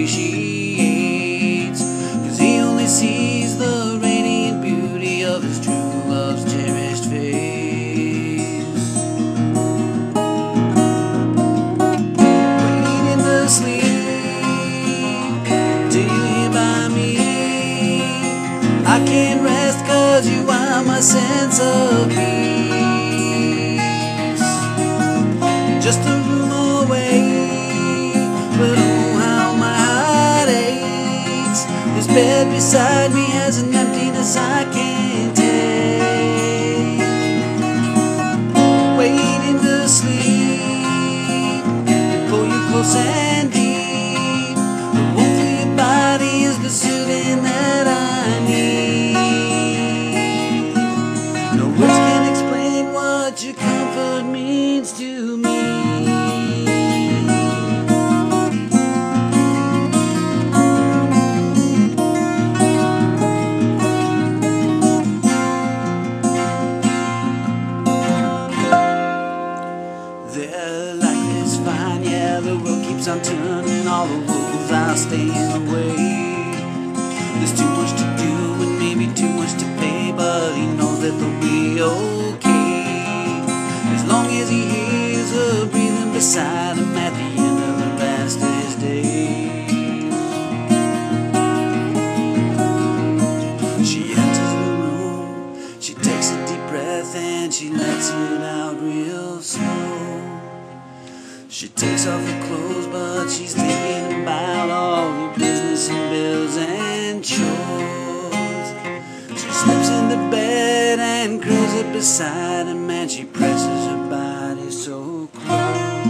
appreciates. Cause he only sees the radiant beauty of his true love's cherished face. Waiting to sleep till you here by me. I can't rest cause you are my sense of peace. Just a room away, but bed beside me has an emptiness I can't staying away. There's too much to do and maybe too much to pay, but he knows that they'll be okay. As long as he hears her breathing beside him at the end of the last of his days. She enters the room, she takes a deep breath and she lets it out real slow. She takes off her clothes, but she's side and man, she presses her body so close.